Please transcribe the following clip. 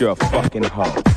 your fucking hoe.